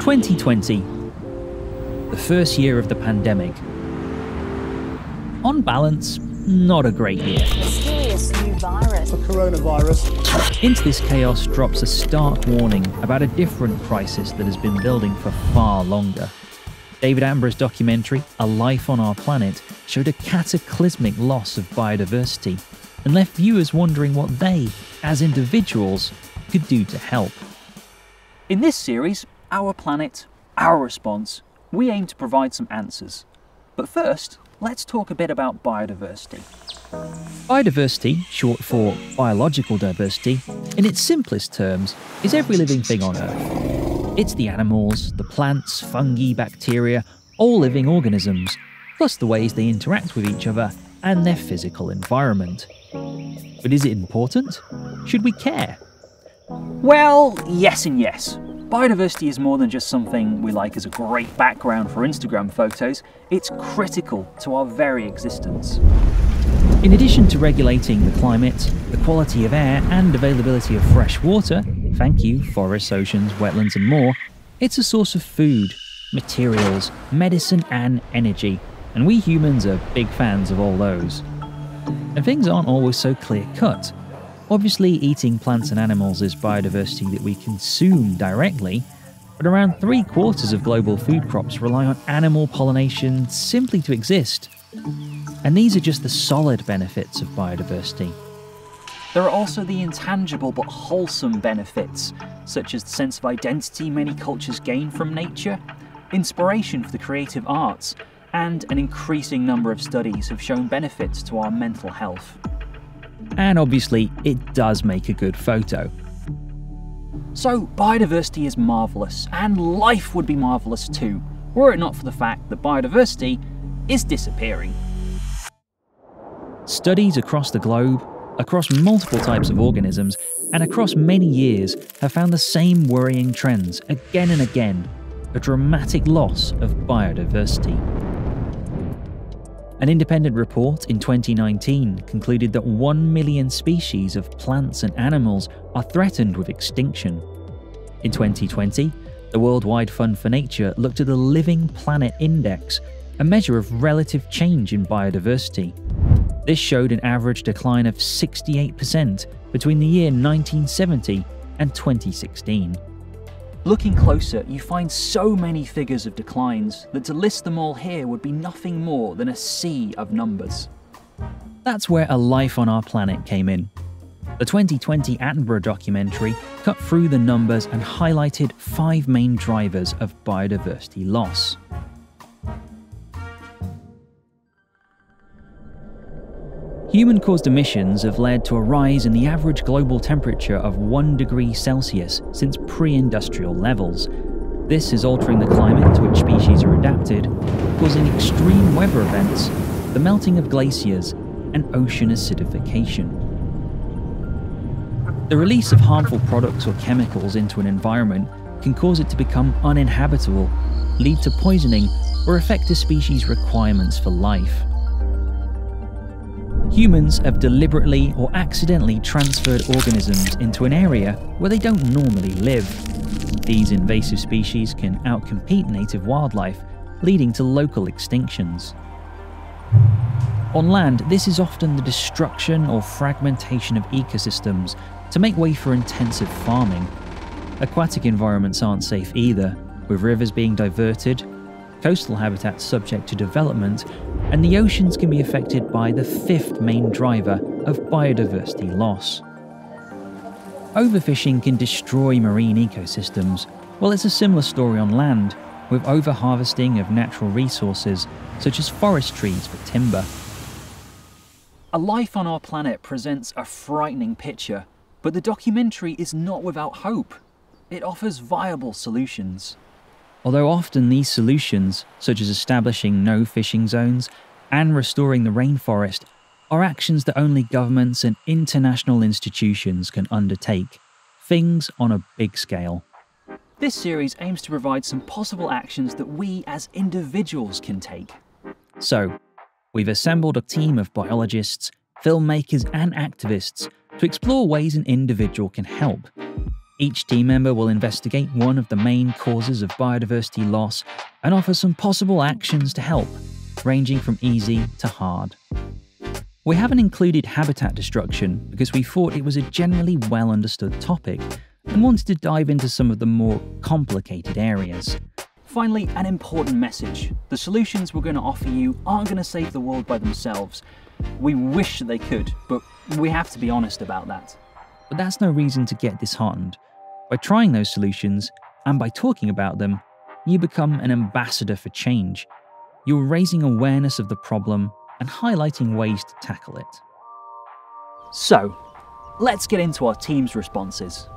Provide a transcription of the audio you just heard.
2020, the first year of the pandemic. On balance, not a great year. Mysterious new virus. The coronavirus. Into this chaos drops a stark warning about a different crisis that has been building for far longer. David Attenborough's documentary, A Life on Our Planet, showed a cataclysmic loss of biodiversity and left viewers wondering what they, as individuals, could do to help. In this series, Our Planet, Our Response, we aim to provide some answers. But first, let's talk a bit about biodiversity. Biodiversity, short for biological diversity, in its simplest terms, is every living thing on Earth. It's the animals, the plants, fungi, bacteria, all living organisms, plus the ways they interact with each other and their physical environment. But is it important? Should we care? Well, yes and yes. Biodiversity is more than just something we like as a great background for Instagram photos, it's critical to our very existence. In addition to regulating the climate, the quality of air, and availability of fresh water, thank you, forests, oceans, wetlands, and more, it's a source of food, materials, medicine, and energy, and we humans are big fans of all those. And things aren't always so clear cut. Obviously, eating plants and animals is biodiversity that we consume directly, but around three quarters of global food crops rely on animal pollination simply to exist. And these are just the solid benefits of biodiversity. There are also the intangible but wholesome benefits, such as the sense of identity many cultures gain from nature, inspiration for the creative arts, and an increasing number of studies have shown benefits to our mental health. And obviously, it does make a good photo. So, biodiversity is marvellous, and life would be marvellous too, were it not for the fact that biodiversity is disappearing. Studies across the globe, across multiple types of organisms, and across many years have found the same worrying trends again and again a dramatic loss of biodiversity. An independent report in 2019 concluded that 1 million species of plants and animals are threatened with extinction. In 2020, the Worldwide Fund for Nature looked at the Living Planet Index, a measure of relative change in biodiversity. This showed an average decline of 68% between the year 1970 and 2016. Looking closer, you find so many figures of declines that to list them all here would be nothing more than a sea of numbers. That's where A Life on Our Planet came in. The 2020 Attenborough documentary cut through the numbers and highlighted five main drivers of biodiversity loss. Human caused emissions have led to a rise in the average global temperature of 1 degree Celsius since pre industrial levels. This is altering the climate to which species are adapted, causing extreme weather events, the melting of glaciers, and ocean acidification. The release of harmful products or chemicals into an environment can cause it to become uninhabitable, lead to poisoning, or affect a species' requirements for life. Humans have deliberately or accidentally transferred organisms into an area where they don't normally live. These invasive species can outcompete native wildlife, leading to local extinctions. On land, this is often the destruction or fragmentation of ecosystems to make way for intensive farming. Aquatic environments aren't safe either, with rivers being diverted, coastal habitats subject to development, and the oceans can be affected by the fifth main driver of biodiversity loss. Overfishing can destroy marine ecosystems. Well, it's a similar story on land, with overharvesting of natural resources, such as forest trees for timber. A life on our planet presents a frightening picture, but the documentary is not without hope. It offers viable solutions. Although often these solutions, such as establishing no fishing zones and restoring the rainforest, are actions that only governments and international institutions can undertake, things on a big scale. This series aims to provide some possible actions that we as individuals can take. So, we've assembled a team of biologists, filmmakers, and activists to explore ways an individual can help Each team member will investigate one of the main causes of biodiversity loss and offer some possible actions to help, ranging from easy to hard. We haven't included habitat destruction because we thought it was a generally well understood topic and wanted to dive into some of the more complicated areas. Finally, an important message. The solutions we're going to offer you aren't going to save the world by themselves. We wish they could, but we have to be honest about that. But that's no reason to get disheartened. By trying those solutions, and by talking about them, you become an ambassador for change. You're raising awareness of the problem and highlighting ways to tackle it. So, let's get into our team's responses.